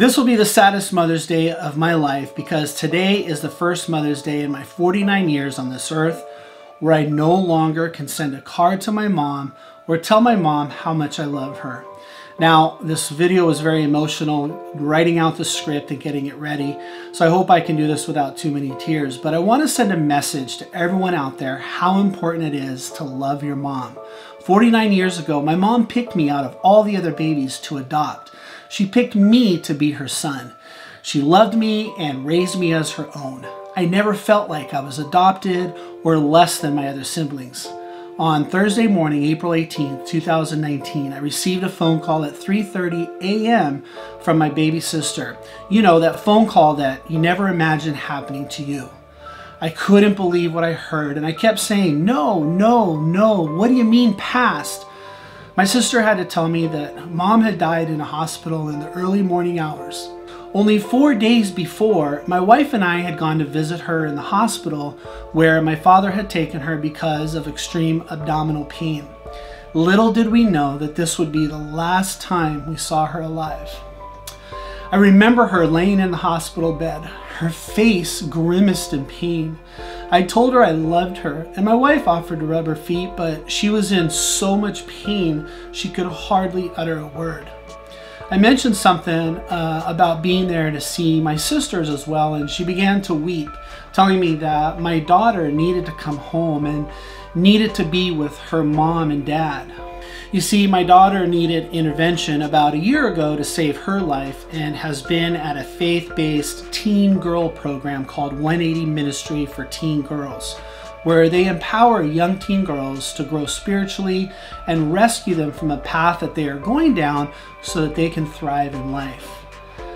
This will be the saddest Mother's Day of my life because today is the first Mother's Day in my 49 years on this earth where I no longer can send a card to my mom or tell my mom how much I love her. Now, this video was very emotional, writing out the script and getting it ready, so I hope I can do this without too many tears. But I want to send a message to everyone out there how important it is to love your mom. 49 years ago, my mom picked me out of all the other babies to adopt. She picked me to be her son. She loved me and raised me as her own. I never felt like I was adopted or less than my other siblings. On Thursday morning, April 18, 2019, I received a phone call at 3:30 a.m. from my baby sister. You know, that phone call that you never imagined happening to you. I couldn't believe what I heard and I kept saying, "No, no, no. What do you mean passed?" My sister had to tell me that mom had died in a hospital in the early morning hours. Only four days before, my wife and I had gone to visit her in the hospital where my father had taken her because of extreme abdominal pain. Little did we know that this would be the last time we saw her alive. I remember her laying in the hospital bed, her face grimaced in pain. I told her I loved her, and my wife offered to rub her feet, but she was in so much pain she could hardly utter a word. I mentioned something uh, about being there to see my sisters as well, and she began to weep, telling me that my daughter needed to come home and needed to be with her mom and dad. You see, my daughter needed intervention about a year ago to save her life and has been at a faith based teen girl program called 180 Ministry for Teen Girls, where they empower young teen girls to grow spiritually and rescue them from a path that they are going down so that they can thrive in life.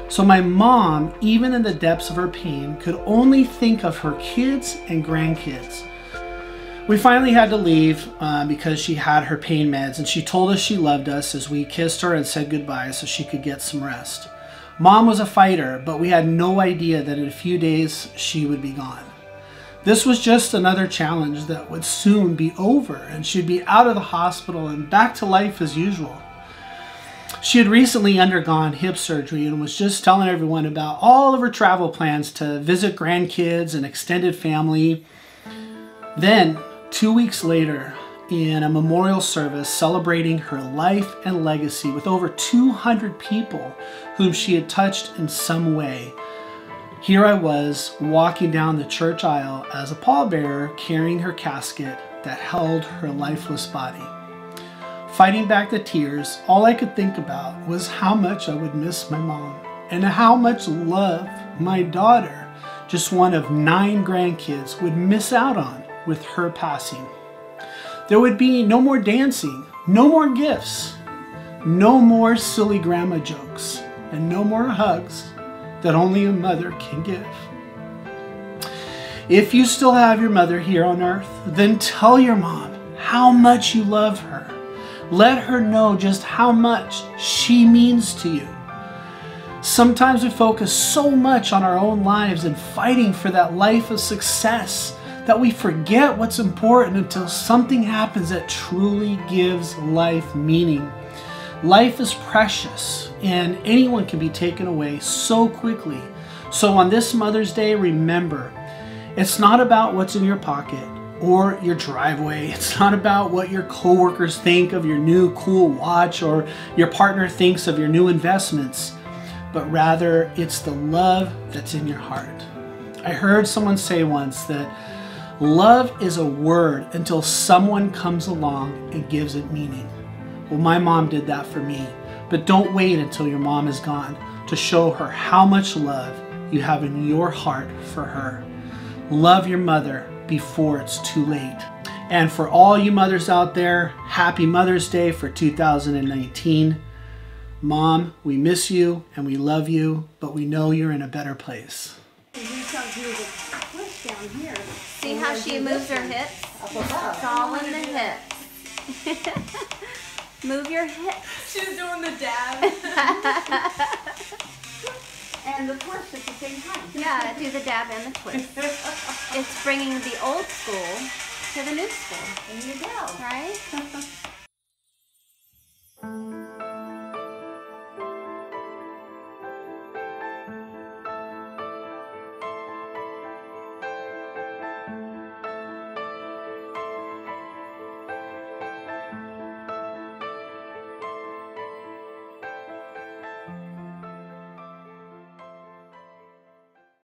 So, my mom, even in the depths of her pain, could only think of her kids and grandkids. We finally had to leave uh, because she had her pain meds, and she told us she loved us as we kissed her and said goodbye so she could get some rest. Mom was a fighter, but we had no idea that in a few days she would be gone. This was just another challenge that would soon be over, and she'd be out of the hospital and back to life as usual. She had recently undergone hip surgery and was just telling everyone about all of her travel plans to visit grandkids and extended family. Then, Two weeks later, in a memorial service celebrating her life and legacy with over 200 people whom she had touched in some way, here I was walking down the church aisle as a pallbearer carrying her casket that held her lifeless body. Fighting back the tears, all I could think about was how much I would miss my mom and how much love my daughter, just one of nine grandkids, would miss out on with her passing. There would be no more dancing, no more gifts, no more silly grandma jokes, and no more hugs that only a mother can give. If you still have your mother here on earth, then tell your mom how much you love her. Let her know just how much she means to you. Sometimes we focus so much on our own lives and fighting for that life of success that we forget what's important until something happens that truly gives life meaning. Life is precious and anyone can be taken away so quickly. So on this Mother's Day, remember, it's not about what's in your pocket or your driveway. It's not about what your coworkers think of your new cool watch or your partner thinks of your new investments, but rather it's the love that's in your heart. I heard someone say once that Love is a word until someone comes along and gives it meaning. Well, my mom did that for me. But don't wait until your mom is gone to show her how much love you have in your heart for her. Love your mother before it's too late. And for all you mothers out there, happy Mother's Day for 2019. Mom, we miss you and we love you, but we know you're in a better place down here. See how she moves her hips? It's all in the hips. Move your hips. She's doing the dab. and the twist at the same time. Yeah, do the dab and the twist. it's bringing the old school to the new school. There you go. Right?